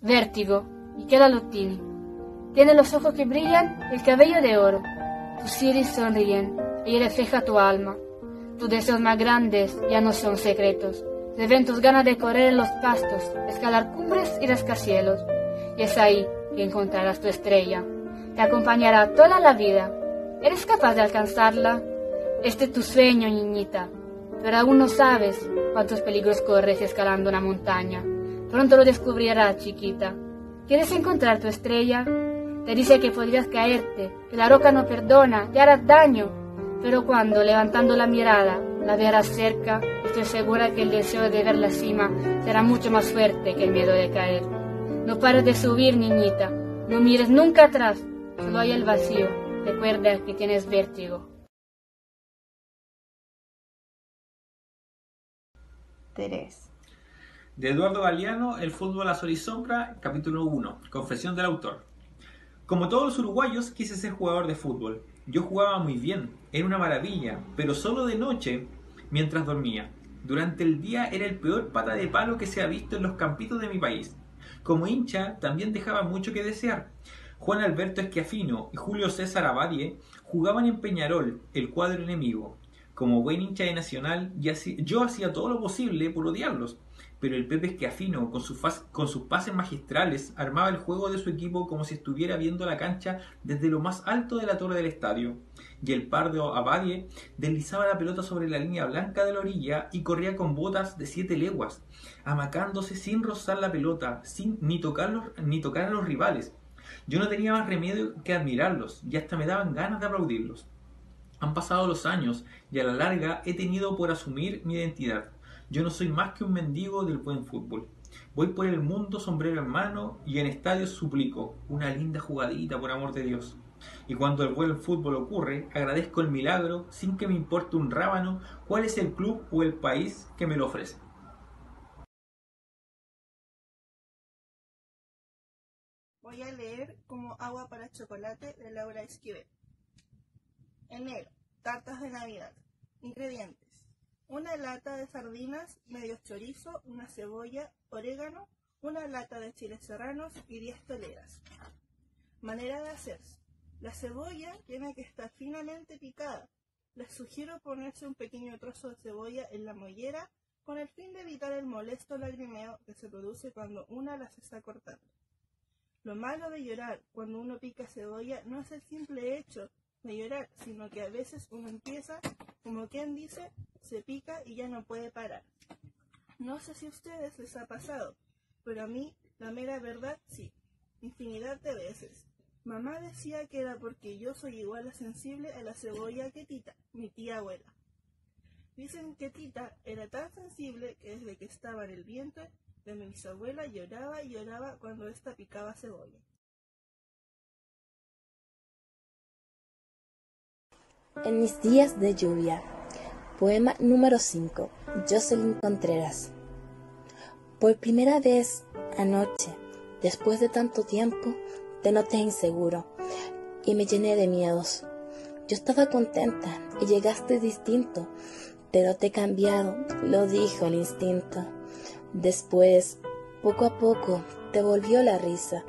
Vértigo. ¿Y qué lo tiene? Tiene los ojos que brillan, el cabello de oro. Tus iris sonríen y refleja tu alma. Tus deseos más grandes ya no son secretos. Se ven tus ganas de correr en los pastos, escalar cumbres y rascacielos. Y es ahí que encontrarás tu estrella. Te acompañará toda la vida. ¿Eres capaz de alcanzarla? Este es tu sueño, niñita. Pero aún no sabes cuántos peligros corres escalando una montaña. Pronto lo descubrirás, chiquita. ¿Quieres encontrar tu estrella? Te dice que podrías caerte, que la roca no perdona, te harás daño. Pero cuando, levantando la mirada, la verás cerca, estoy segura que el deseo de ver la cima será mucho más fuerte que el miedo de caer. No pares de subir, niñita. No mires nunca atrás. Solo hay el vacío. Recuerda que tienes vértigo. Terés. De Eduardo Galeano, El fútbol a sol y sombra, capítulo 1, confesión del autor. Como todos los uruguayos, quise ser jugador de fútbol. Yo jugaba muy bien, era una maravilla, pero solo de noche, mientras dormía. Durante el día era el peor pata de palo que se ha visto en los campitos de mi país. Como hincha, también dejaba mucho que desear. Juan Alberto Esquiafino y Julio César Abadie jugaban en Peñarol, el cuadro enemigo. Como buen hincha de Nacional, yo hacía todo lo posible por odiarlos pero el Pepe Esquiafino, con, con sus pases magistrales, armaba el juego de su equipo como si estuviera viendo la cancha desde lo más alto de la torre del estadio. Y el pardo Abadie deslizaba la pelota sobre la línea blanca de la orilla y corría con botas de siete leguas, amacándose sin rozar la pelota, sin ni, ni tocar a los rivales. Yo no tenía más remedio que admirarlos, y hasta me daban ganas de aplaudirlos. Han pasado los años y a la larga he tenido por asumir mi identidad yo no soy más que un mendigo del buen fútbol. Voy por el mundo sombrero en mano y en estadios suplico una linda jugadita por amor de Dios. Y cuando el buen fútbol ocurre, agradezco el milagro sin que me importe un rábano cuál es el club o el país que me lo ofrece. Voy a leer como agua para chocolate de Laura Esquivel. Enero, tartas de Navidad. Ingredientes una lata de sardinas, medio chorizo, una cebolla, orégano, una lata de chiles serranos y 10 toleras. Manera de hacerse. La cebolla tiene que estar finamente picada. Les sugiero ponerse un pequeño trozo de cebolla en la mollera con el fin de evitar el molesto lagrimeo que se produce cuando una las está cortando. Lo malo de llorar cuando uno pica cebolla no es el simple hecho de llorar, sino que a veces uno empieza, como quien dice, se pica y ya no puede parar. No sé si a ustedes les ha pasado, pero a mí, la mera verdad, sí, infinidad de veces. Mamá decía que era porque yo soy igual a sensible a la cebolla que Tita, mi tía abuela. Dicen que Tita era tan sensible que desde que estaba en el vientre de mi bisabuela lloraba y lloraba cuando ésta picaba cebolla. En mis días de lluvia Poema número 5. Jocelyn Contreras. Por primera vez anoche, después de tanto tiempo, te noté inseguro y me llené de miedos. Yo estaba contenta y llegaste distinto, pero te he cambiado, lo dijo el instinto. Después, poco a poco, te volvió la risa.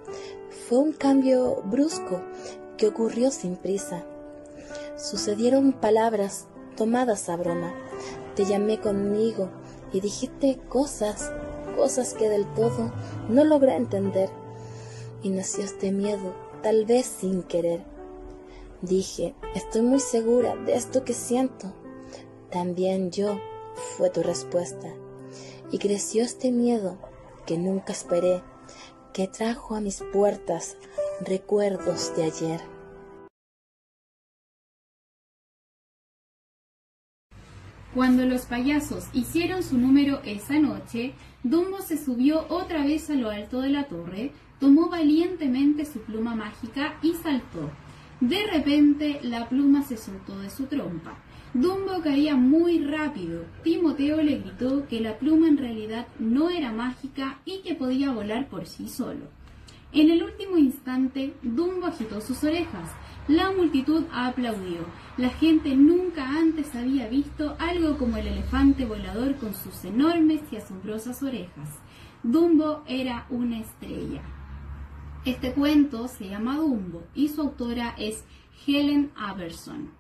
Fue un cambio brusco que ocurrió sin prisa. Sucedieron palabras tomadas a broma. Te llamé conmigo y dijiste cosas, cosas que del todo no logré entender. Y nació este miedo, tal vez sin querer. Dije, estoy muy segura de esto que siento. También yo, fue tu respuesta. Y creció este miedo que nunca esperé, que trajo a mis puertas recuerdos de ayer. Cuando los payasos hicieron su número esa noche, Dumbo se subió otra vez a lo alto de la torre, tomó valientemente su pluma mágica y saltó. De repente la pluma se soltó de su trompa. Dumbo caía muy rápido. Timoteo le gritó que la pluma en realidad no era mágica y que podía volar por sí solo. En el último instante, Dumbo agitó sus orejas la multitud aplaudió. La gente nunca antes había visto algo como el elefante volador con sus enormes y asombrosas orejas. Dumbo era una estrella. Este cuento se llama Dumbo y su autora es Helen Aberson.